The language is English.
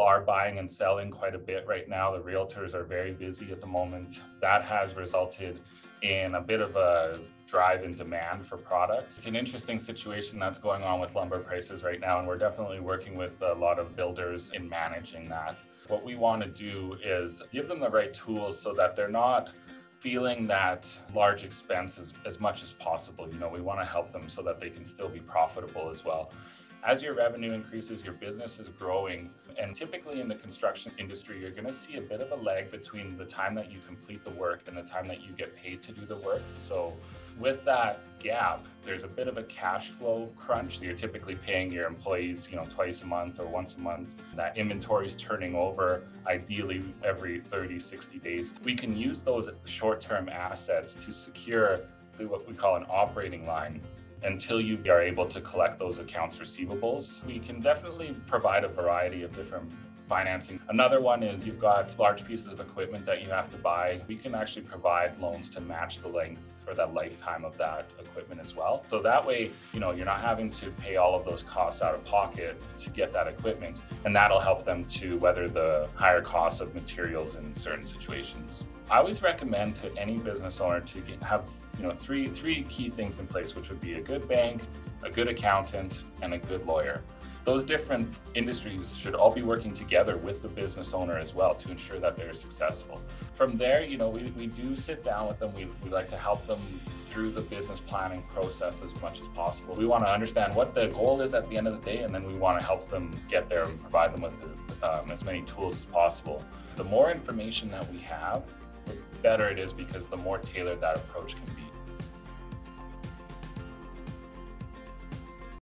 are buying and selling quite a bit right now. The realtors are very busy at the moment. That has resulted in a bit of a drive in demand for products. It's an interesting situation that's going on with lumber prices right now, and we're definitely working with a lot of builders in managing that. What we want to do is give them the right tools so that they're not feeling that large expense as, as much as possible. You know, we want to help them so that they can still be profitable as well. As your revenue increases, your business is growing. And typically in the construction industry, you're going to see a bit of a lag between the time that you complete the work and the time that you get paid to do the work. So with that gap, there's a bit of a cash flow crunch. You're typically paying your employees, you know, twice a month or once a month. That inventory is turning over ideally every 30, 60 days. We can use those short-term assets to secure what we call an operating line until you are able to collect those accounts receivables. We can definitely provide a variety of different financing. Another one is you've got large pieces of equipment that you have to buy. We can actually provide loans to match the length or that lifetime of that equipment as well. So that way, you know, you're not having to pay all of those costs out of pocket to get that equipment. And that'll help them to weather the higher costs of materials in certain situations. I always recommend to any business owner to get, have, you know, three three key things in place, which would be a good bank, a good accountant, and a good lawyer those different industries should all be working together with the business owner as well to ensure that they're successful. From there, you know, we, we do sit down with them. We, we like to help them through the business planning process as much as possible. We want to understand what the goal is at the end of the day, and then we want to help them get there and provide them with um, as many tools as possible. The more information that we have, the better it is because the more tailored that approach can be.